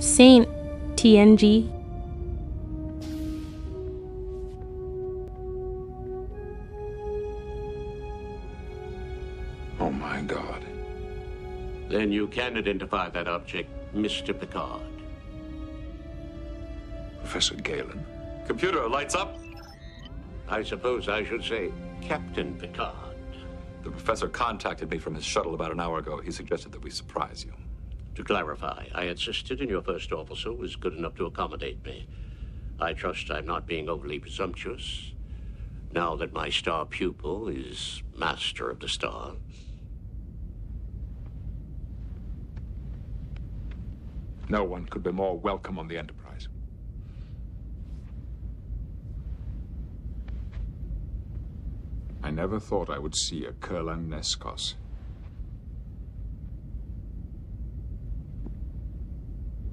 Saint TNG. Oh my god. Then you can identify that object, Mr. Picard. Professor Galen. Computer, lights up. I suppose I should say Captain Picard. The professor contacted me from his shuttle about an hour ago. He suggested that we surprise you. To clarify, I insisted, and your first officer was good enough to accommodate me. I trust I'm not being overly presumptuous. Now that my star pupil is master of the star. No one could be more welcome on the Enterprise. I never thought I would see a Kurlan Naiskos.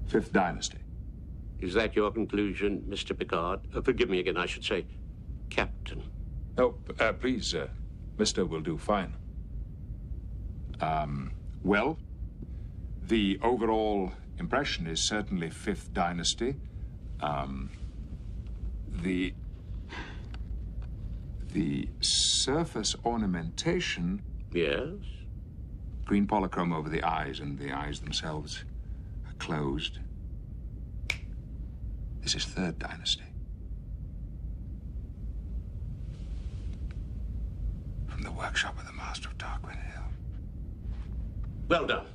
Fifth Dynasty. Is that your conclusion, Mr. Picard? Uh, forgive me again, I should say Captain. Oh, uh, please, uh, Mr. will do fine. Um, well, the overall impression is certainly Fifth Dynasty. Um, the the surface ornamentation, Yes? green polychrome over the eyes, and the eyes themselves closed. This is Third Dynasty. From the workshop of the Master of Tarquin Hill. Well done.